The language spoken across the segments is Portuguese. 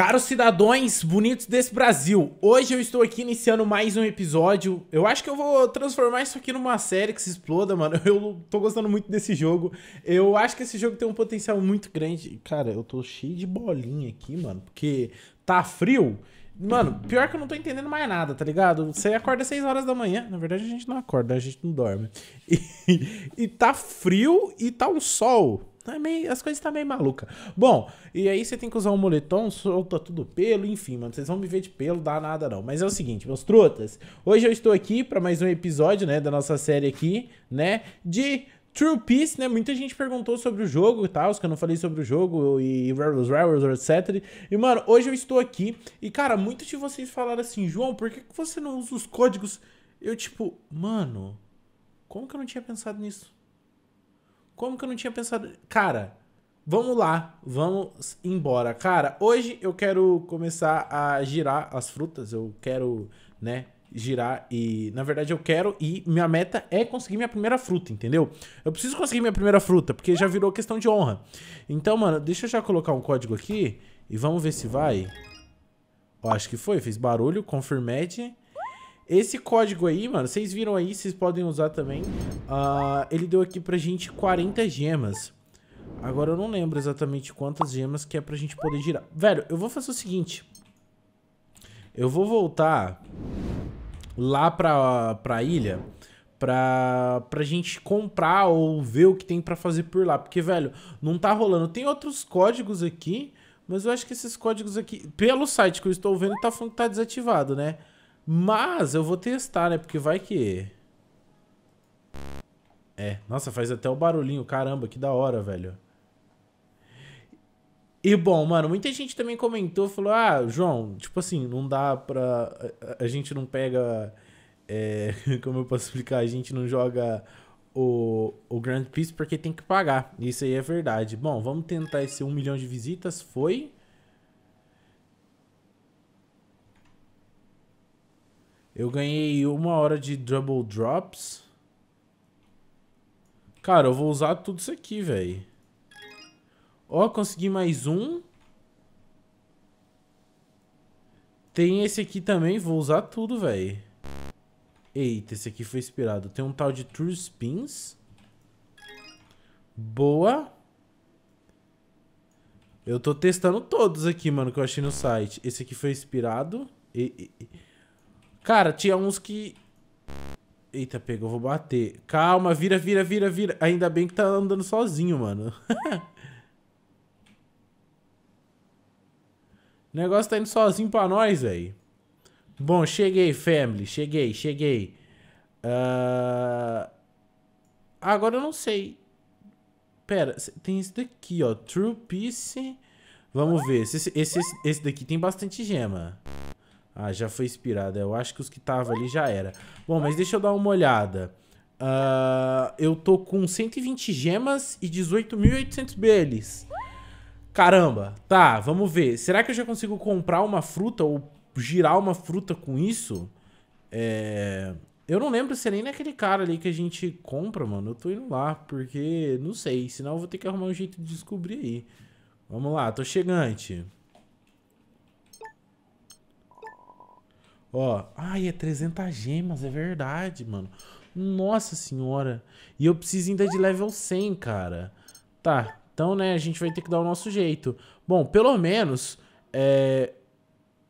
Caros cidadãos bonitos desse Brasil, hoje eu estou aqui iniciando mais um episódio. Eu acho que eu vou transformar isso aqui numa série que se exploda, mano. Eu tô gostando muito desse jogo. Eu acho que esse jogo tem um potencial muito grande. Cara, eu tô cheio de bolinha aqui, mano, porque tá frio. Mano, pior que eu não tô entendendo mais nada, tá ligado? Você acorda às 6 horas da manhã. Na verdade, a gente não acorda, a gente não dorme. E, e tá frio e tá um sol. É meio, as coisas tá meio maluca. Bom, e aí você tem que usar um moletom, solta tudo pelo, enfim, mano. Vocês vão me ver de pelo, dá nada não. Mas é o seguinte, meus trutas. Hoje eu estou aqui para mais um episódio, né, da nossa série aqui, né, de True Peace, né? Muita gente perguntou sobre o jogo e tal, que eu não falei sobre o jogo e os Railroads, etc. E, mano, hoje eu estou aqui e, cara, muitos de vocês falaram assim, João, por que você não usa os códigos? Eu, tipo, mano, como que eu não tinha pensado nisso? Como que eu não tinha pensado? Cara, vamos lá, vamos embora. Cara, hoje eu quero começar a girar as frutas. Eu quero, né, girar e, na verdade, eu quero e minha meta é conseguir minha primeira fruta, entendeu? Eu preciso conseguir minha primeira fruta, porque já virou questão de honra. Então, mano, deixa eu já colocar um código aqui e vamos ver se vai. Ó, acho que foi, fez barulho, confirmate. Esse código aí, mano, vocês viram aí, vocês podem usar também. Uh, ele deu aqui pra gente 40 gemas. Agora eu não lembro exatamente quantas gemas que é pra gente poder girar. Velho, eu vou fazer o seguinte. Eu vou voltar lá pra, pra ilha pra, pra gente comprar ou ver o que tem pra fazer por lá. Porque, velho, não tá rolando. Tem outros códigos aqui, mas eu acho que esses códigos aqui, pelo site que eu estou vendo, tá tá desativado, né? Mas eu vou testar, né? Porque vai que... É, nossa, faz até o barulhinho. Caramba, que da hora, velho. E bom, mano, muita gente também comentou, falou, ah, João, tipo assim, não dá pra... A, gente não pega... É, como eu posso explicar? A gente não joga o, o Grand Peace porque tem que pagar. Isso aí é verdade. Bom, vamos tentar esse 1 milhão de visitas. Foi... Eu ganhei uma hora de Double Drops. Cara, eu vou usar tudo isso aqui, velho. Ó, consegui mais um. Tem esse aqui também, vou usar tudo, velho. Eita, esse aqui foi inspirado. Tem um tal de True Spins. Boa. Eu tô testando todos aqui, mano, que eu achei no site. Esse aqui foi inspirado. E, e, Cara, tinha uns que... Eita, pegou, vou bater. Calma, vira, vira, vira, vira. Ainda bem que tá andando sozinho, mano. o negócio tá indo sozinho pra nós, velho. Bom, cheguei, family. Cheguei, cheguei. Uh... Agora eu não sei. Pera, tem esse daqui, ó. True Peace. Vamos ver. Esse, esse, esse daqui tem bastante gema. Ah, já foi inspirado. Eu acho que os que estavam ali já era. Bom, mas deixa eu dar uma olhada. Uh, eu tô com 120 gemas e 18.800 BLs. Caramba. Tá, vamos ver. Será que eu já consigo comprar uma fruta ou girar uma fruta com isso? É... Eu não lembro se é nem naquele cara ali que a gente compra, mano. Eu tô indo lá, porque não sei. Senão eu vou ter que arrumar um jeito de descobrir aí. Vamos lá, tô chegante. Ó, ai, é 300 gemas, é verdade, mano. Nossa senhora. E eu preciso ainda de level 100, cara. Tá, então, né, a gente vai ter que dar o nosso jeito. Bom, pelo menos, é,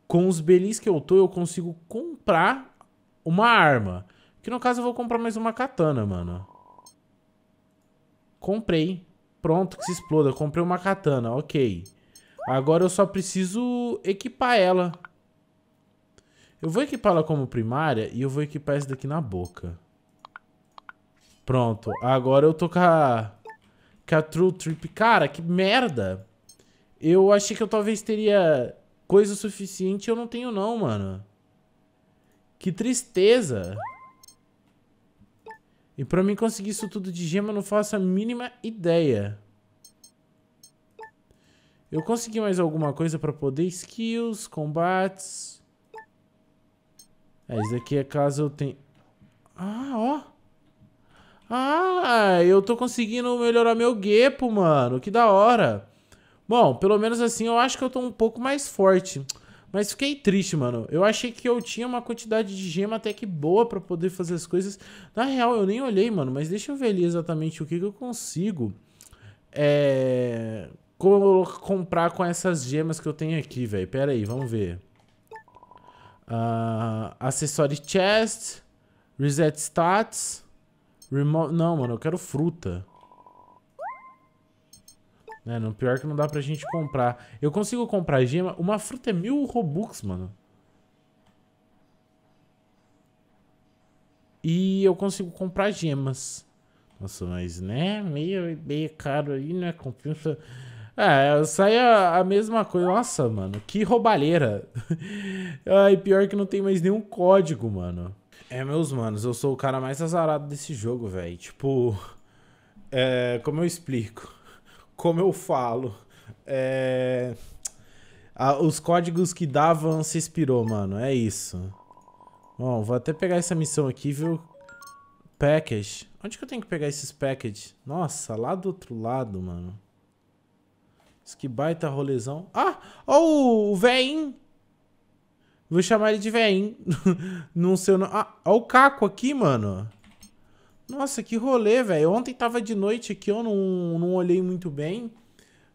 com os belis que eu tô, eu consigo comprar uma arma. Que no caso eu vou comprar mais uma katana, mano. Comprei. Pronto, que se exploda. Comprei uma katana, ok. Agora eu só preciso equipar ela. Eu vou equipar ela como primária e eu vou equipar esse daqui na boca. Pronto. Agora eu tô com a... Com a True Trip. Cara, que merda. Eu achei que eu talvez teria coisa suficiente eu não tenho não, mano. Que tristeza. E pra mim conseguir isso tudo de gema eu não faço a mínima ideia. Eu consegui mais alguma coisa pra poder? Skills, combates... É, isso aqui é caso eu tenha... Ah, ó. Ah, eu tô conseguindo melhorar meu guepo, mano. Que da hora. Bom, pelo menos assim eu acho que eu tô um pouco mais forte. Mas fiquei triste, mano. Eu achei que eu tinha uma quantidade de gema até que boa para poder fazer as coisas. Na real, eu nem olhei, mano. Mas deixa eu ver ali exatamente o que, que eu consigo é... comprar com essas gemas que eu tenho aqui, velho. Pera aí, vamos ver. Uh, Accessory Chest. Reset Stats. Remo não, mano, eu quero fruta. É, no pior que não dá pra gente comprar. Eu consigo comprar gema. Uma fruta é mil Robux, mano. E eu consigo comprar gemas. Nossa, mas né, meio, meio caro aí, né? Compensa. É, sai a, a, mesma coisa. Nossa, mano, que roubalheira. Ai, pior que não tem mais nenhum código, mano. É, meus manos, eu sou o cara mais azarado desse jogo, velho. Tipo, é, como eu explico? como eu falo. É... os códigos que davam se expirou, mano. É isso. Bom, vou até pegar essa missão aqui, viu? Package. Onde que eu tenho que pegar esses packages? Nossa, lá do outro lado, mano. Que baita rolezão. Ah! Ó oh, o veinho! Vou chamar ele de veinho. Não sei o nome. Ah, ó o Caco aqui, mano. Nossa, que rolê, velho. Ontem tava de noite aqui, eu não, não olhei muito bem.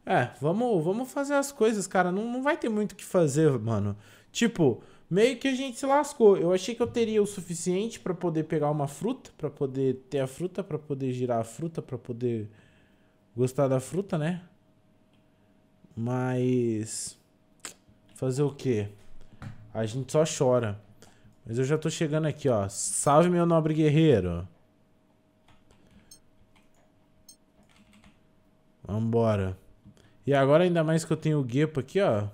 É, vamos, vamos fazer as coisas, cara. Não, não vai ter muito o que fazer, mano. Tipo, meio que a gente se lascou. Eu achei que eu teria o suficiente para poder pegar uma fruta, para poder ter a fruta, para poder girar a fruta, para poder gostar da fruta, né? Mas fazer o quê? A gente só chora. Mas eu já tô chegando aqui, ó. Salve meu nobre guerreiro. Vambora. E agora, ainda mais que eu tenho o Gepo aqui, ó.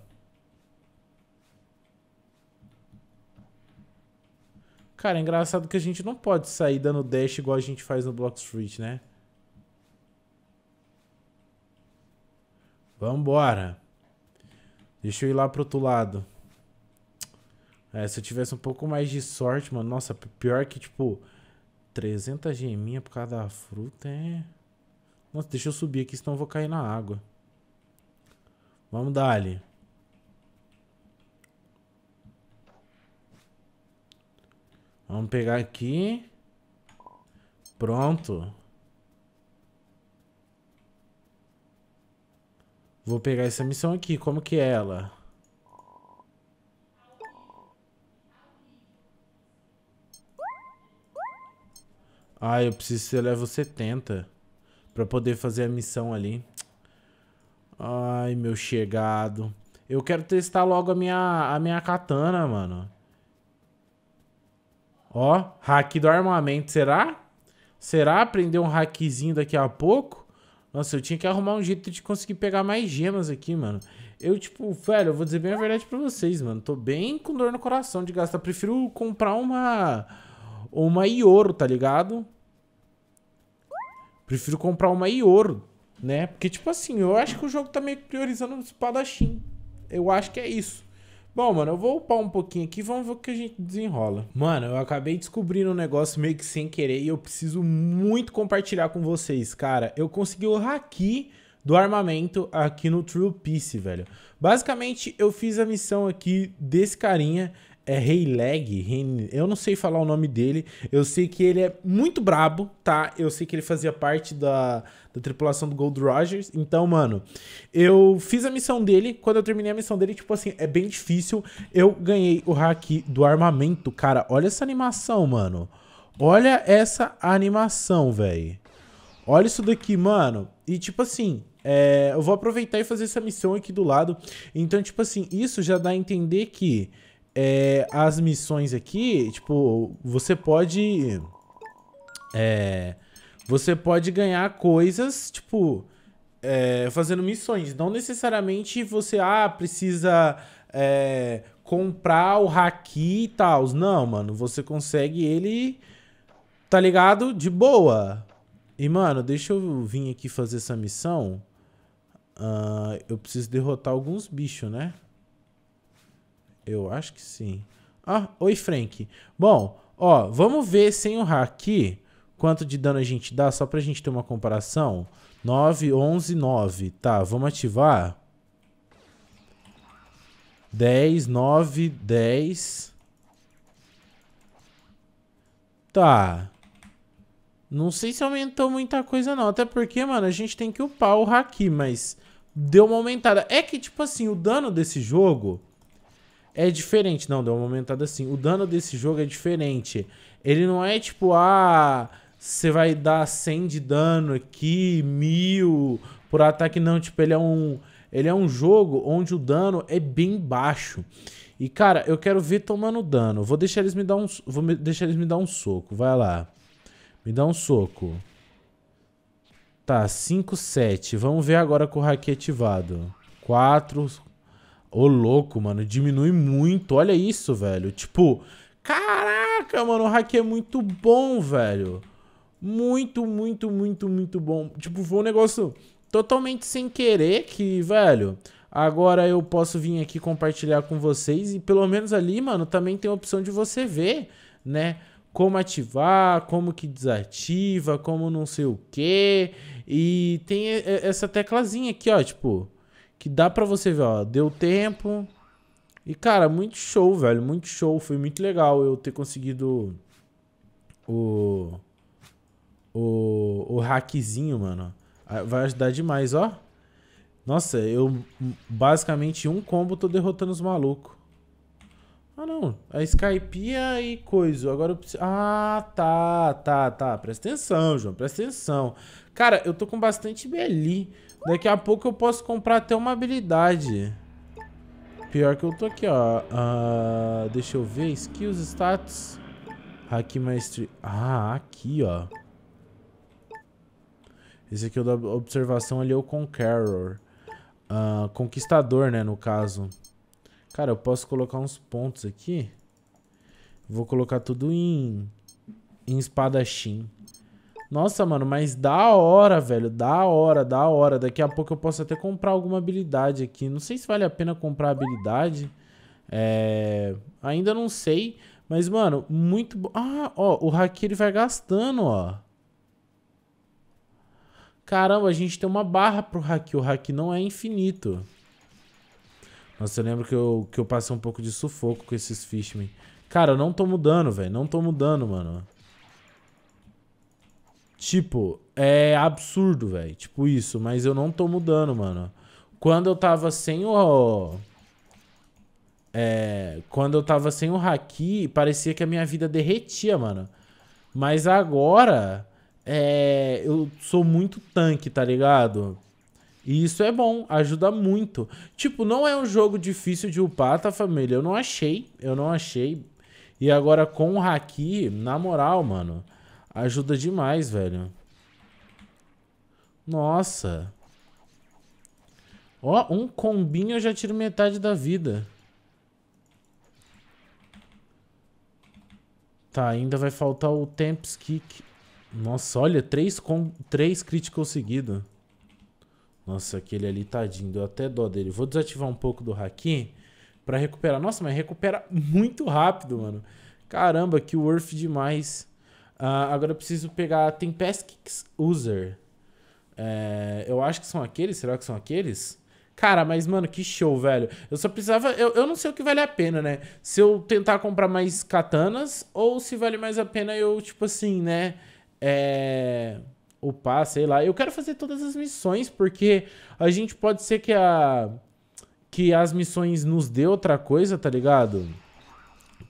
Cara, é engraçado que a gente não pode sair dando dash igual a gente faz no Block Street, né? Vambora. Deixa eu ir lá pro outro lado. É, se eu tivesse um pouco mais de sorte, mano. Nossa, pior que, tipo, 300 geminha por causa da fruta é... Nossa, deixa eu subir aqui, senão eu vou cair na água. Vamos dar ali. Vamos pegar aqui. Pronto. Vou pegar essa missão aqui. Como que é ela? Ah, eu preciso ser level 70 para poder fazer a missão ali. Ai, meu chegado. Eu quero testar logo a minha, a minha katana, mano. Ó, hack do armamento, será? Será aprender um hackzinho daqui a pouco? Nossa, eu tinha que arrumar um jeito de conseguir pegar mais gemas aqui, mano. Eu, tipo, velho, eu vou dizer bem a verdade pra vocês, mano. Tô bem com dor no coração de gastar. Prefiro comprar uma... Uma Ioro, tá ligado? Prefiro comprar uma Ioro, né? Porque, tipo assim, eu acho que o jogo tá meio priorizando o espadachim. Eu acho que é isso. Bom, mano, eu vou upar um pouquinho aqui vamos ver o que a gente desenrola. Mano, eu acabei descobrindo um negócio meio que sem querer e eu preciso muito compartilhar com vocês. Cara, eu consegui o haki do armamento aqui no True Peace, velho. Basicamente, eu fiz a missão aqui desse carinha é Heileg, eu não sei falar o nome dele, eu sei que ele é muito brabo, tá? Eu sei que ele fazia parte da, da tripulação do Gold Rogers, então, mano, eu fiz a missão dele, quando eu terminei a missão dele, tipo assim, é bem difícil, eu ganhei o hack do armamento, cara, olha essa animação, mano, olha essa animação, velho, olha isso daqui, mano, e tipo assim, é, eu vou aproveitar e fazer essa missão aqui do lado, então, tipo assim, isso já dá a entender que é, as missões aqui, tipo, você pode. É, você pode ganhar coisas, tipo, é, fazendo missões. Não necessariamente você, ah, precisa é, comprar o haki e tal. Não, mano, você consegue ele, tá ligado? De boa. E, mano, deixa eu vir aqui fazer essa missão. Uh, eu preciso derrotar alguns bichos, né? Eu acho que sim. Ah, oi Frank. Bom, ó, vamos ver sem o haki quanto de dano a gente dá, só pra gente ter uma comparação. 9, 11, 9. Tá, vamos ativar. 10, 9, 10. Tá. Não sei se aumentou muita coisa não. Até porque, mano, a gente tem que upar o Haki, mas deu uma aumentada. É que, tipo assim, o dano desse jogo é diferente. Não, deu uma aumentada assim. O dano desse jogo é diferente. Ele não é tipo, ah, você vai dar 100 de dano aqui, mil por ataque. Não, tipo, ele é um... Ele é um jogo onde o dano é bem baixo. E, cara, eu quero ver tomando dano. Vou deixar eles me dar um, vou deixar eles me dar um soco. Vai lá. Me dá um soco. Tá, 5, 7. Vamos ver agora com o haki ativado. 4. Ô, louco, mano. Diminui muito. Olha isso, velho. Tipo, caraca, mano. O haki é muito bom, velho. Muito, muito, muito, muito bom. Tipo, foi um negócio totalmente sem querer que, velho... Agora eu posso vir aqui compartilhar com vocês e pelo menos ali, mano, também tem a opção de você ver, né? como ativar, como que desativa, como não sei o que. E tem essa teclazinha aqui, ó, tipo, que dá pra você ver, ó, deu tempo. E, cara, muito show, velho, muito show. Foi muito legal eu ter conseguido o... O, o hackzinho, mano. Ah, vai ajudar demais, ó. Nossa, eu basicamente um combo tô derrotando os malucos. Ah, não. A Skypeia e coisa. Agora eu preciso... Ah, tá, tá, tá. Presta atenção, João. Presta atenção. Cara, eu tô com bastante BLI. Daqui a pouco eu posso comprar até uma habilidade. Pior que eu tô aqui, ó. Uh, deixa eu ver. Skills, status. Haki Maestria. Ah, aqui, ó. Esse aqui é o da observação ali é o Conqueror. Uh, conquistador, né, no caso. Cara, eu posso colocar uns pontos aqui. Vou colocar tudo em, em espadachim. Nossa, mano, mas da hora, velho. Da hora, da hora. Daqui a pouco eu posso até comprar alguma habilidade aqui. Não sei se vale a pena comprar habilidade. É... Ainda não sei. Mas, mano, muito bom. Ah, ó, o haki ele vai gastando, ó. Caramba, a gente tem uma barra pro haki. O haki não é infinito. Nossa, eu lembro que eu, que eu passei um pouco de sufoco com esses fishman. Cara, eu não tô mudando, velho. Não tô mudando, mano. Tipo, é absurdo, velho. Tipo isso, mas eu não tô mudando, mano. Quando eu tava sem o... É... Quando eu tava sem o haki, parecia que a minha vida derretia, mano. Mas agora... É... Eu sou muito tanque, tá ligado? E isso é bom, ajuda muito. Tipo, não é um jogo difícil de upar, tá, família? Eu não achei, eu não achei. E agora com o Haki, na moral, mano, ajuda demais, velho. Nossa. Ó, um combinho eu já tiro metade da vida. Tá, ainda vai faltar o Temps Kick. Nossa, olha, três, com... três críticos seguidos. Nossa, aquele ali tadinho, deu até dó dele. Vou desativar um pouco do Haki pra recuperar. Nossa, mas recupera muito rápido, mano. Caramba, que worth demais. Uh, agora eu preciso pegar Tempest User. É, eu acho que são aqueles. Será que são aqueles? Cara, mas, mano, que show, velho. Eu só precisava... Eu, eu não sei o que vale a pena, né? Se eu tentar comprar mais katanas ou se vale mais a pena eu, tipo assim, né? É upar, sei lá. Eu quero fazer todas as missões, porque a gente pode ser que a que as missões nos dê outra coisa, tá ligado?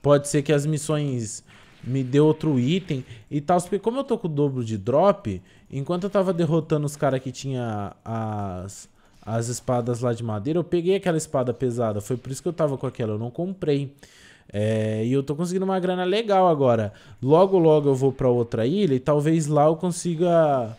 Pode ser que as missões me dê outro item e tal. Como eu tô com o dobro de drop, enquanto eu tava derrotando os caras que tinha as, as espadas lá de madeira, eu peguei aquela espada pesada. Foi por isso que eu tava com aquela, eu não comprei. É, e eu tô conseguindo uma grana legal agora. Logo, logo eu vou para outra ilha e talvez lá eu consiga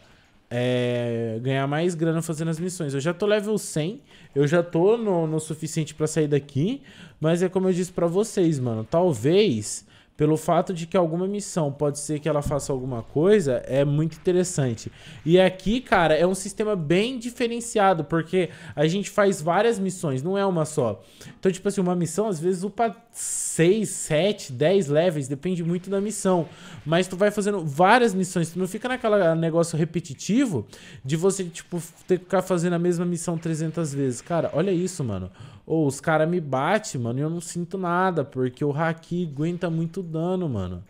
é, ganhar mais grana fazendo as missões. Eu já tô level 100, eu já tô no, no suficiente para sair daqui, mas é como eu disse para vocês, mano, talvez pelo fato de que alguma missão pode ser que ela faça alguma coisa, é muito interessante. E aqui, cara, é um sistema bem diferenciado, porque a gente faz várias missões, não é uma só. Então, tipo assim, uma missão às vezes upa 6, 7, 10 levels, depende muito da missão. Mas tu vai fazendo várias missões, tu não fica naquela negócio repetitivo de você, tipo, ter que ficar fazendo a mesma missão 300 vezes. Cara, olha isso, mano. Ou oh, os caras me batem, mano, e eu não sinto nada, porque o Haki aguenta muito dano, mano.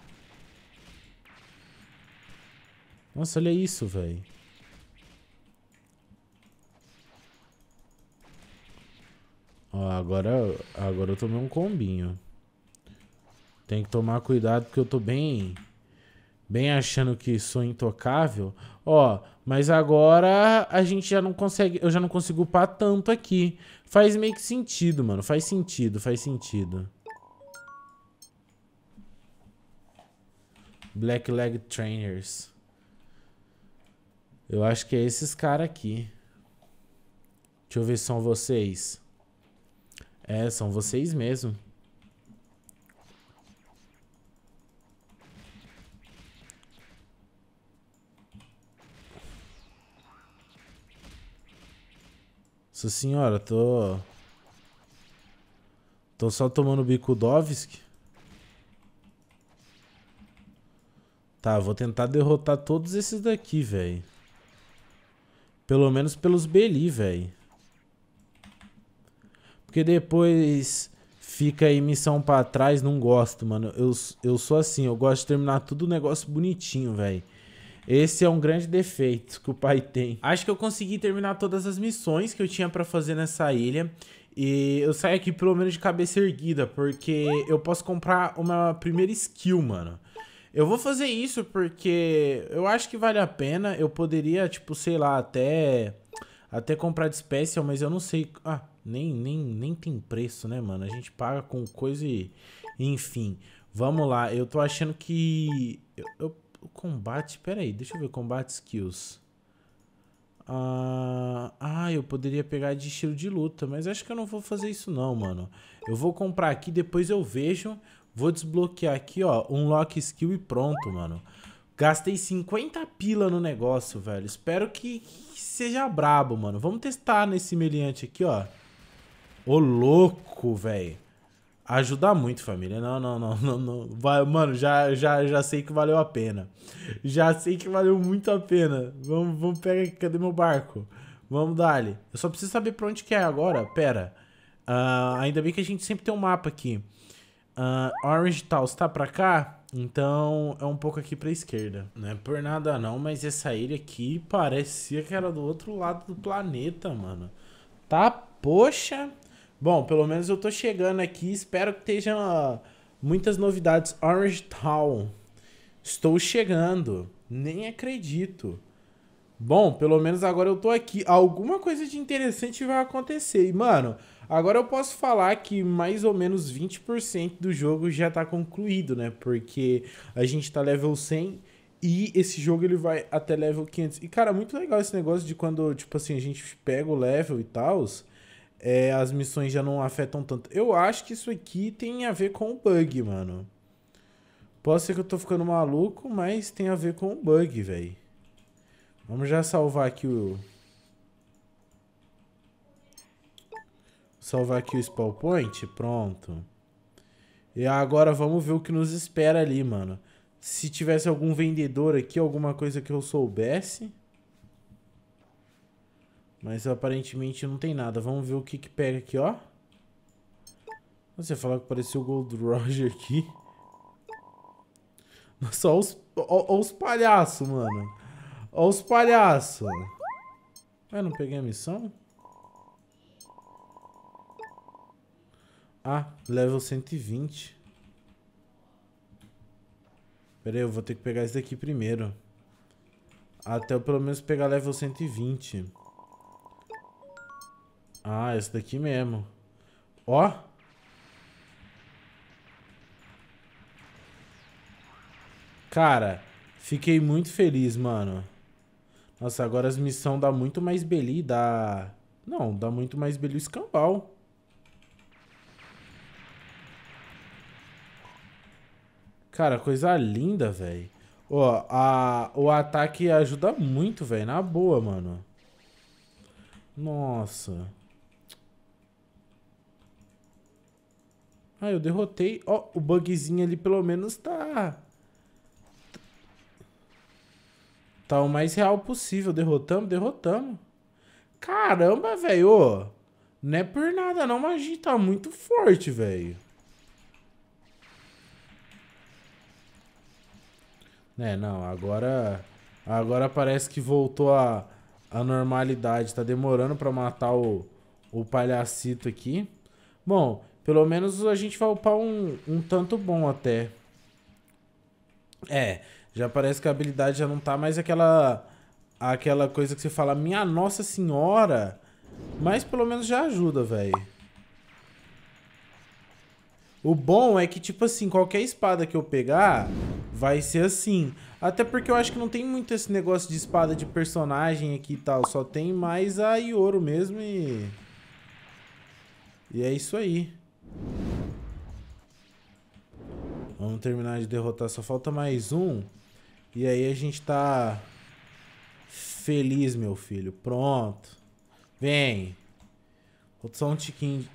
Nossa, olha isso, velho. Ó, agora, agora eu tomei um combinho. Tem que tomar cuidado porque eu tô bem bem achando que sou intocável. Ó, mas agora a gente já não consegue, eu já não consigo upar tanto aqui. Faz meio que sentido, mano. Faz sentido, faz sentido. Black Leg Trainers. Eu acho que é esses caras aqui. Deixa eu ver se são vocês. É, são vocês mesmo. Nossa senhora, tô... Tô só tomando bico Tá, vou tentar derrotar todos esses daqui, velho. Pelo menos pelos Beli, velho. Porque depois fica aí missão pra trás, não gosto, mano. Eu, eu sou assim, eu gosto de terminar tudo negócio bonitinho, velho. Esse é um grande defeito que o pai tem. Acho que eu consegui terminar todas as missões que eu tinha para fazer nessa ilha. E eu saio aqui pelo menos de cabeça erguida, porque eu posso comprar uma primeira skill, mano. Eu vou fazer isso porque eu acho que vale a pena. Eu poderia, tipo, sei lá, até até comprar de special, mas eu não sei. Ah, nem, nem, nem tem preço, né, mano? A gente paga com coisa e. Enfim, vamos lá. Eu tô achando que. Eu, eu, o combate. Pera aí, deixa eu ver. Combate skills. Ah, ah, eu poderia pegar de estilo de luta, mas acho que eu não vou fazer isso não, mano. Eu vou comprar aqui, depois eu vejo. Vou desbloquear aqui, ó, unlock skill e pronto, mano. Gastei 50 pila no negócio, velho. Espero que, que seja brabo, mano. Vamos testar nesse meliante aqui, ó. Ô, louco, velho. Ajuda muito, família. Não, não, não, não, não. Vai, mano, já, já, já sei que valeu a pena. Já sei que valeu muito a pena. Vamos, vamos pegar aqui. Cadê meu barco? Vamos dar-lhe. Eu só preciso saber pra onde que é agora. Pera. Uh, ainda bem que a gente sempre tem um mapa aqui. Uh, Orange Tal está pra cá, então é um pouco aqui pra esquerda. Não é por nada não, mas essa ilha aqui parecia que era do outro lado do planeta, mano. Tá, poxa. Bom, pelo menos eu tô chegando aqui, espero que estejam muitas novidades. Orange Town. Estou chegando. Nem acredito. Bom, pelo menos agora eu tô aqui. Alguma coisa de interessante vai acontecer. E, mano, Agora eu posso falar que mais ou menos 20% do jogo já tá concluído, né? Porque a gente tá level 100 e esse jogo ele vai até level 500. E cara, muito legal esse negócio de quando, tipo assim, a gente pega o level e tal, é, as missões já não afetam tanto. Eu acho que isso aqui tem a ver com o bug, mano. Pode ser que eu tô ficando maluco, mas tem a ver com o bug, velho. Vamos já salvar aqui o Salvar aqui o spawn point. Pronto. E agora vamos ver o que nos espera ali, mano. Se tivesse algum vendedor aqui, alguma coisa que eu soubesse. Mas aparentemente não tem nada. Vamos ver o que que pega aqui, ó. Você falou que apareceu o Gold Roger aqui. Nossa, olha os, os palhaços, mano. Olha os palhaços. Eu não peguei a missão? Ah, level 120. Pera aí, eu vou ter que pegar esse daqui primeiro. Até eu pelo menos pegar level 120. Ah, esse daqui mesmo. Ó. Cara, fiquei muito feliz, mano. Nossa, agora as missões dá muito mais beli, dá... Não, dá muito mais beli escambau. Cara, coisa linda, velho. Ó, a, o ataque ajuda muito, velho. Na boa, mano. Nossa. Ah, eu derrotei. Ó, o bugzinho ali pelo menos tá... Tá o mais real possível. Derrotamos? Derrotamos. Caramba, velho. Não é por nada não, mas a gente tá muito forte, velho. É, não, agora... Agora parece que voltou a, a normalidade. Tá demorando pra matar o, o palhacito aqui. Bom, pelo menos a gente vai upar um, um tanto bom até. É, já parece que a habilidade já não tá mais aquela aquela coisa que você fala, minha nossa senhora. Mas pelo menos já ajuda, velho. O bom é que, tipo assim, qualquer espada que eu pegar vai ser assim. Até porque eu acho que não tem muito esse negócio de espada de personagem aqui e tal. Só tem mais a Ioro mesmo e... E é isso aí. Vamos terminar de derrotar. Só falta mais um. E aí a gente tá... Feliz, meu filho. Pronto. Vem. Só um tiquinho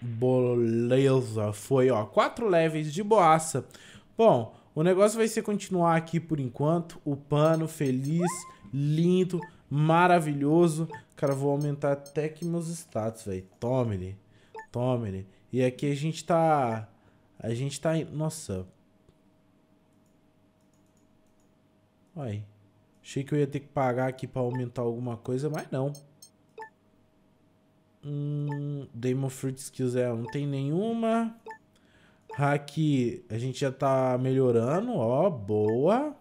Beleza, foi, ó, quatro levels de boaça. Bom, o negócio vai ser continuar aqui por enquanto, o pano feliz, lindo, maravilhoso. Cara, vou aumentar até que meus status, velho. Tome-lhe, tome-lhe. E aqui a gente tá, a gente tá, nossa. Aí. Achei que eu ia ter que pagar aqui pra aumentar alguma coisa, mas não. Hum, Demon Fruit Skills é, não tem nenhuma. Aqui a gente já tá melhorando, ó, boa.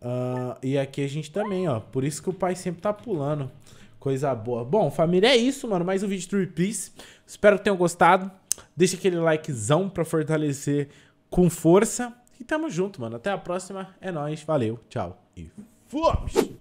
Uh, e aqui a gente também, ó. Por isso que o pai sempre tá pulando. Coisa boa. Bom, família, é isso, mano. Mais um vídeo do Repeats. Espero que tenham gostado. Deixa aquele likezão pra fortalecer com força. E tamo junto, mano. Até a próxima. É nóis. Valeu. Tchau. E fomos!